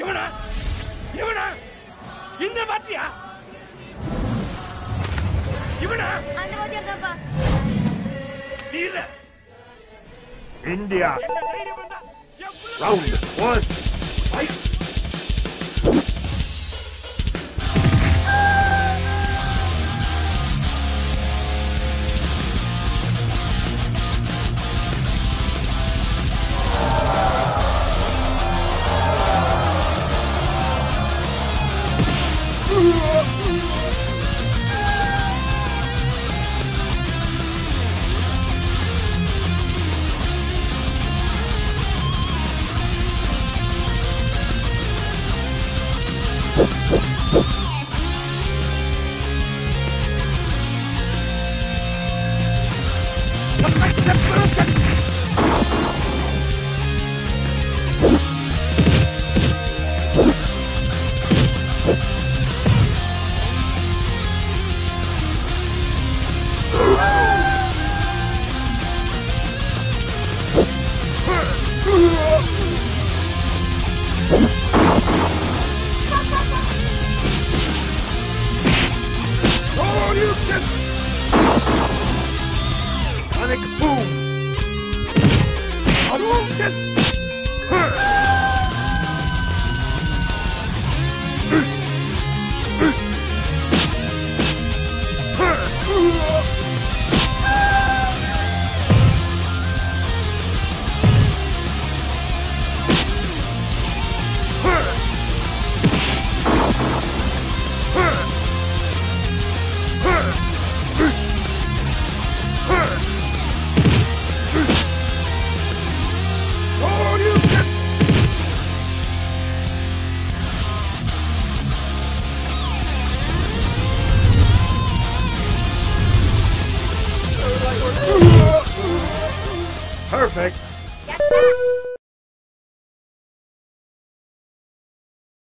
இவனா? இவனா? இந்த பாத்தியா? இவனா? அந்த வாத்தியார் தான்ப்பா நீ இல்ல. India. Round first fight どういうこと? sonic boom! Unlock it! Perfect.